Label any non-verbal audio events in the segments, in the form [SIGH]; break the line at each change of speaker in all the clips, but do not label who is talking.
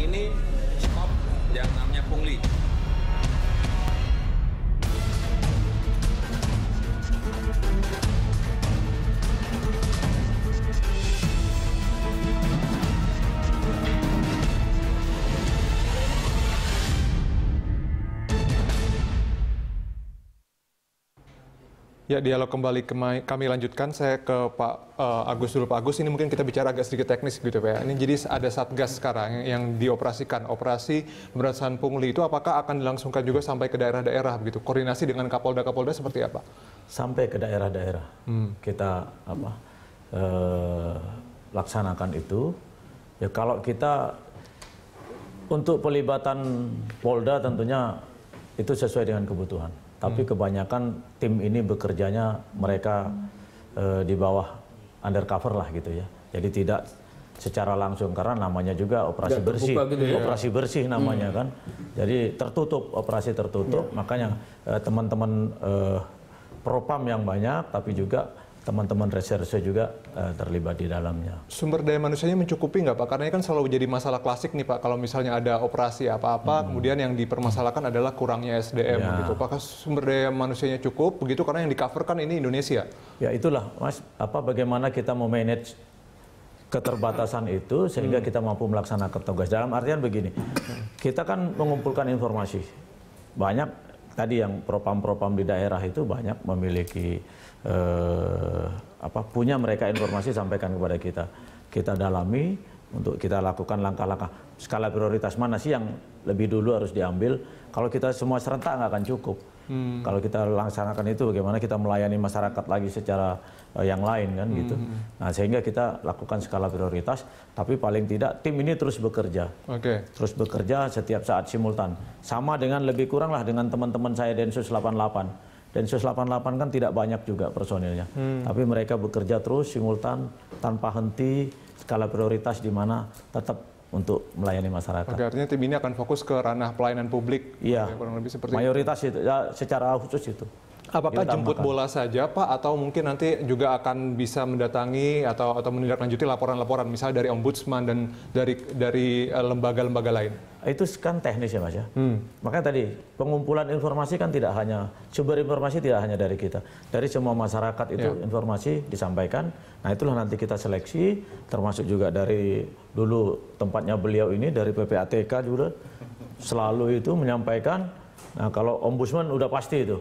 ini stop yang namanya pungli.
Ya, dialog kembali kema- kami lanjutkan. Saya ke Pak eh, Agus dulu. Pak Agus, ini mungkin kita bicara agak sedikit teknis gitu Pak. ya. Ini jadi ada satgas sekarang yang, yang dioperasikan. Operasi pemberantasan pungli itu apakah akan dilangsungkan juga sampai ke daerah-daerah begitu? Koordinasi dengan Kapolda-Kapolda seperti apa?
sampai ke daerah-daerah kita apa eh, laksanakan itu ya kalau kita untuk pelibatan Polda tentunya itu sesuai dengan kebutuhan tapi kebanyakan tim ini bekerjanya mereka eh, di bawah undercover lah gitu ya. Jadi tidak secara langsung karena namanya juga operasi
Nggak
bersih.
gitu ya.
operasi bersih namanya kan. Jadi tertutup operasi tertutup. Makanya eh, teman-teman eh, propam yang banyak tapi juga teman-teman reserse juga eh, terlibat di dalamnya
Sumber daya manusianya mencukupi nggak Pak? Karena ini kan selalu jadi masalah klasik nih Pak. Kalau misalnya ada operasi apa-apa, kemudian yang dipermasalahkan adalah kurangnya SDM
Ya.
gitu. Apakah sumber daya manusianya cukup? Begitu karena yang di cover kan ini Indonesia.
Ya itulah Mas, apa bagaimana kita memanage keterbatasan itu sehingga kita mampu melaksanakan tugas. Dalam artian begini, kita kan mengumpulkan informasi. Banyak tadi yang propam-propam di daerah itu banyak memiliki eh, apa punya mereka informasi sampaikan kepada kita. Kita dalami untuk kita lakukan langkah-langkah skala prioritas mana sih yang lebih dulu harus diambil. Kalau kita semua serentak nggak akan cukup. Kalau kita laksanakan itu bagaimana kita melayani masyarakat lagi secara eh, yang lain kan gitu. Nah sehingga kita lakukan skala prioritas, tapi paling tidak tim ini terus bekerja,
Oke.
terus bekerja setiap saat simultan. Sama dengan lebih kurang lah dengan teman-teman saya Densus 88. Densus 88 kan tidak banyak juga personilnya, tapi mereka bekerja terus simultan tanpa henti skala prioritas di mana tetap untuk melayani masyarakat.
Oke, artinya tim ini akan fokus ke ranah pelayanan publik.
Iya.
Ya, kurang lebih seperti itu.
Mayoritas itu ya, secara khusus itu.
Apakah
Diutamakan.
jemput bola saja Pak atau mungkin nanti juga akan bisa mendatangi atau atau menindaklanjuti laporan-laporan misalnya dari ombudsman dan dari dari eh, lembaga-lembaga lain?
Itu kan teknis ya mas ya. Makanya tadi pengumpulan informasi kan tidak hanya sumber informasi tidak hanya dari kita, dari semua masyarakat itu informasi disampaikan. Nah itulah nanti kita seleksi, termasuk juga dari dulu tempatnya beliau ini dari PPATK juga selalu itu menyampaikan. Nah kalau ombudsman udah pasti itu,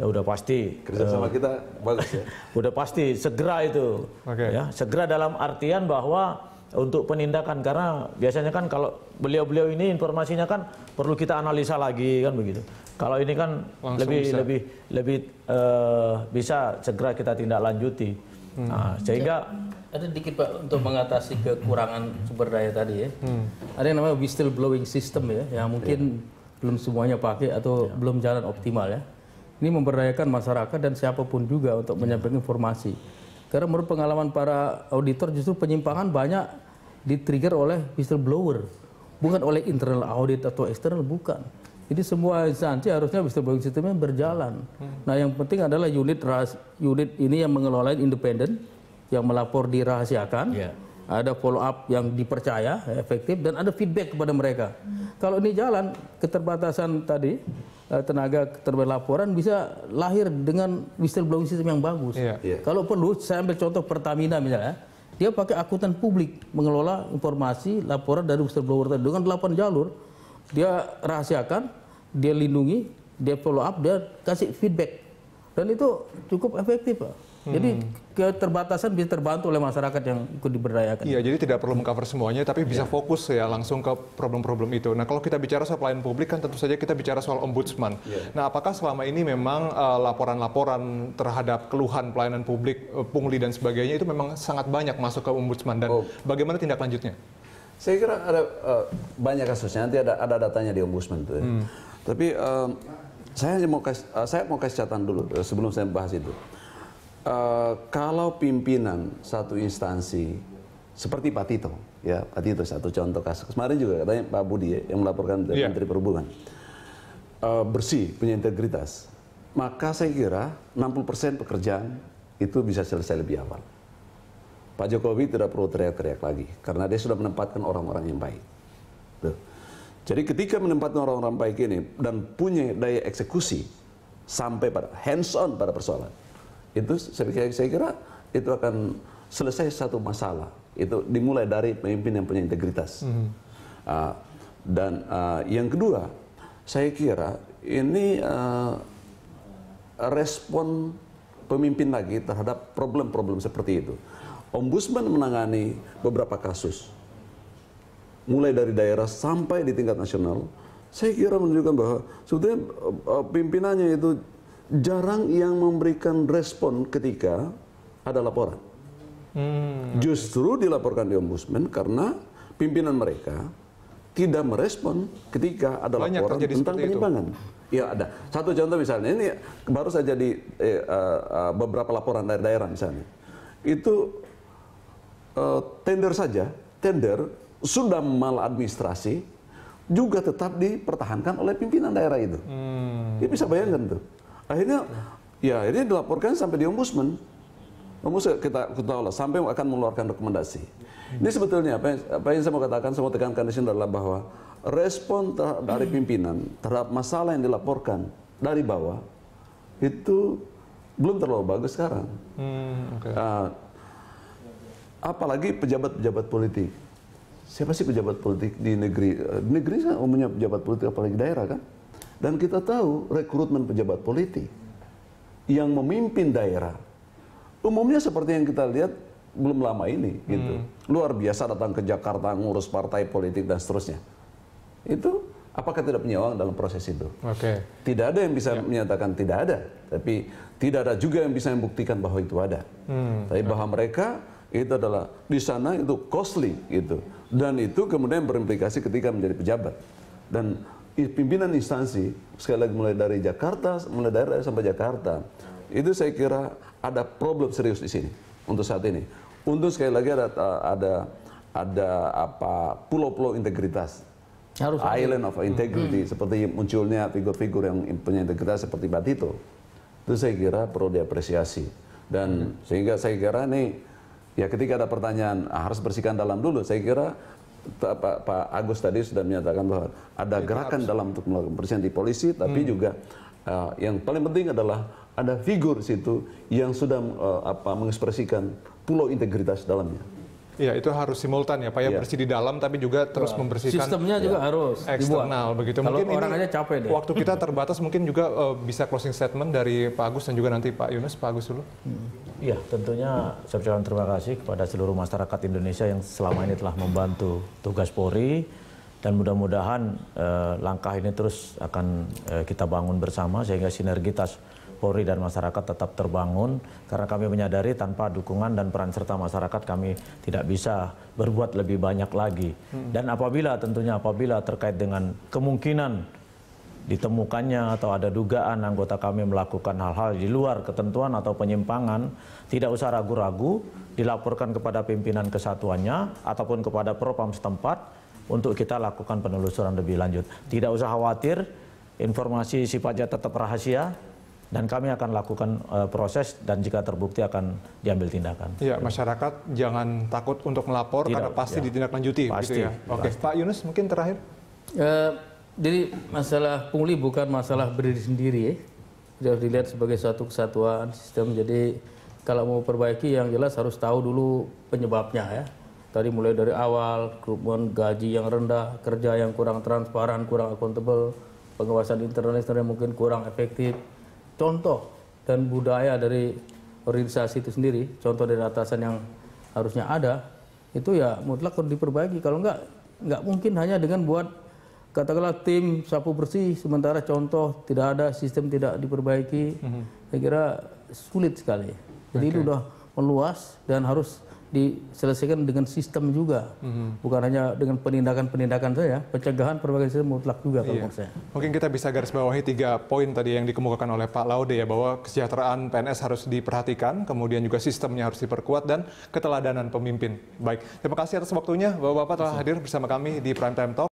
ya udah pasti.
Kerja sama kita bagus ya. [LAUGHS]
Udah pasti segera itu.
Oke.
Ya, segera dalam artian bahwa untuk penindakan karena biasanya kan kalau beliau-beliau ini informasinya kan perlu kita analisa lagi kan begitu. Kalau ini kan
Langsung
lebih
bisa.
lebih lebih eh, bisa segera kita tindak lanjuti.
Hmm.
Nah, sehingga
Ada dikit Pak untuk mengatasi kekurangan sumber daya tadi ya. Ada yang namanya whistleblowing system ya, yang mungkin belum semuanya pakai atau belum jalan optimal ya. Ini memberdayakan masyarakat dan siapa pun juga untuk menyampaikan informasi. Karena menurut pengalaman para auditor justru penyimpangan banyak di-trigger oleh whistleblower, bukan oleh internal audit atau eksternal bukan. Jadi semua instansi harusnya whistleblowing sistemnya berjalan. Nah yang penting adalah unit rahas- unit ini yang mengelola independen, yang melapor dirahasiakan,
Iya.
Ada follow up yang dipercaya, efektif, dan ada feedback kepada mereka. Kalau ini jalan, keterbatasan tadi eh, tenaga keterbatasan laporan bisa lahir dengan whistleblower system yang bagus.
Iya.
Iya.
Kalau perlu, saya ambil contoh Pertamina misalnya, dia pakai akuntan publik mengelola informasi laporan dari whistleblower tadi dengan 8 jalur. Dia rahasiakan, dia lindungi, dia follow up, dia kasih feedback. Dan itu cukup efektif, Pak. Jadi keterbatasan bisa terbantu oleh masyarakat yang ikut diberdayakan.
Iya, jadi tidak perlu mengcover semuanya, tapi bisa fokus ya langsung ke problem-problem itu. Nah, kalau kita bicara soal pelayanan publik kan tentu saja kita bicara soal ombudsman. Nah, apakah selama ini memang eh, laporan-laporan terhadap keluhan pelayanan publik, eh, pungli dan sebagainya itu memang sangat banyak masuk ke ombudsman dan
Oh.
bagaimana tindak lanjutnya?
Saya kira ada eh, banyak kasusnya. Nanti ada ada datanya di ombudsman itu. ya. Tapi eh, saya hanya mau kasih saya mau kasih catatan dulu sebelum saya bahas itu. Eh, kalau pimpinan satu instansi seperti Pak Tito, ya Pak Tito satu contoh kasus kemarin juga katanya Pak Budi ya, yang melaporkan dari
Iya.
Menteri Perhubungan eh, bersih punya integritas, maka saya kira 60% pekerjaan itu bisa selesai lebih awal. Pak Jokowi tidak perlu teriak-teriak lagi karena dia sudah menempatkan orang-orang yang baik. Tuh. Jadi ketika menempatkan orang-orang baik ini dan punya daya eksekusi sampai pada hands on pada persoalan, itu saya kira, saya kira itu akan selesai satu masalah. Itu dimulai dari pemimpin yang punya integritas. Ah, dan ah, yang kedua, saya kira ini ah, respon pemimpin lagi terhadap problem-problem seperti itu. Ombudsman menangani beberapa kasus, mulai dari daerah sampai di tingkat nasional. Saya kira menunjukkan bahwa sebetulnya eh, pimpinannya itu jarang yang memberikan respon ketika ada laporan. Justru dilaporkan di ombudsman karena pimpinan mereka tidak merespon ketika ada
Banyak
laporan tentang
itu.
penyimpangan. Ya ada. Satu contoh misalnya ini baru saja di eh, eh, eh, beberapa laporan dari daerah misalnya. Itu eh, tender saja, tender sudah maladministrasi juga tetap dipertahankan oleh pimpinan daerah itu. Dia bisa bayangkan tuh. Akhirnya ya ini dilaporkan sampai di ombudsman. Ombudsman kita ketahui lah sampai akan mengeluarkan rekomendasi. Ini sebetulnya apa yang, apa yang saya mau katakan, saya mau tekankan di sini adalah bahwa respon dari pimpinan terhadap masalah yang dilaporkan dari bawah itu belum terlalu bagus sekarang.
Hmm, oke.
Ah, apalagi pejabat-pejabat politik. Siapa sih pejabat politik di negeri? Di negeri kan umumnya pejabat politik apalagi daerah kan. Dan kita tahu rekrutmen pejabat politik yang memimpin daerah umumnya seperti yang kita lihat belum lama ini gitu. Luar biasa datang ke Jakarta ngurus partai politik dan seterusnya. Itu apakah tidak punya uang dalam proses itu?
Oke.
Tidak ada yang bisa menyatakan tidak ada, tapi tidak ada juga yang bisa membuktikan bahwa itu ada. Tapi bahwa mereka itu adalah di sana itu costly gitu, dan itu kemudian berimplikasi ketika menjadi pejabat. Dan pimpinan instansi sekali lagi mulai dari Jakarta, mulai daerah sampai Jakarta, itu saya kira ada problem serius di sini untuk saat ini. Untuk sekali lagi ada ada ada apa pulau-pulau integritas.
Harus ada.
island of integrity seperti munculnya figur-figur yang punya integritas seperti Pak Tito. Itu saya kira perlu diapresiasi. Dan sehingga saya kira ini ya ketika ada pertanyaan ah, harus bersihkan dalam dulu saya kira Pak, Pak, Agus tadi sudah menyatakan bahwa ada gerakan dalam untuk melakukan persiapan di polisi tapi juga ah, yang paling penting adalah ada figur situ yang sudah ah, apa mengekspresikan pulau integritas dalamnya
Iya, itu harus simultan ya, Pak ya
Iya.
bersih di dalam tapi juga terus membersihkan
Sistemnya juga harus dibuat.
eksternal begitu.
Kalau
Mungkin
orang
ini
aja capek deh.
Waktu kita terbatas mungkin juga eh, bisa closing statement dari Pak Agus dan juga nanti Pak Yunus. Pak Agus dulu.
Iya, tentunya saya ucapkan terima kasih kepada seluruh masyarakat Indonesia yang selama ini telah membantu tugas Polri. Dan mudah-mudahan eh, langkah ini terus akan eh, kita bangun bersama sehingga sinergitas Polri dan masyarakat tetap terbangun. Karena kami menyadari tanpa dukungan dan peran serta masyarakat kami tidak bisa berbuat lebih banyak lagi. Dan apabila tentunya apabila terkait dengan kemungkinan ditemukannya atau ada dugaan anggota kami melakukan hal-hal di luar ketentuan atau penyimpangan, tidak usah ragu-ragu, dilaporkan kepada pimpinan kesatuannya ataupun kepada propam setempat untuk kita lakukan penelusuran lebih lanjut. Tidak usah khawatir, informasi sifatnya tetap rahasia dan kami akan lakukan eh, proses dan jika terbukti akan diambil tindakan.
Iya, masyarakat jangan takut untuk melapor
Tidak,
karena pasti
ya.
ditindaklanjuti
Pasti,
gitu ya. Oke, Pak Yunus mungkin terakhir.
Eh, jadi masalah pungli bukan masalah berdiri sendiri ya. Sudah dilihat sebagai suatu kesatuan sistem. Jadi kalau mau perbaiki yang jelas harus tahu dulu penyebabnya ya. Tadi mulai dari awal, rekrutmen gaji yang rendah, kerja yang kurang transparan, kurang akuntabel, pengawasan internal eksternal mungkin kurang efektif. Contoh dan budaya dari organisasi itu sendiri, contoh dari atasan yang harusnya ada, itu ya mutlak harus diperbaiki. Kalau enggak, enggak mungkin hanya dengan buat katakanlah tim sapu bersih, sementara contoh tidak ada, sistem tidak diperbaiki, saya kira sulit sekali. Jadi itu udah meluas dan harus diselesaikan dengan sistem juga, bukan hanya dengan penindakan-penindakan saja, pencegahan perbaikan sistem mutlak juga kalau menurut saya.
Mungkin kita bisa garis bawahi tiga poin tadi yang dikemukakan oleh Pak Laude ya bahwa kesejahteraan PNS harus diperhatikan, kemudian juga sistemnya harus diperkuat dan keteladanan pemimpin. Baik, terima kasih atas waktunya Bapak-bapak telah hadir bersama kami di Prime Time Talk.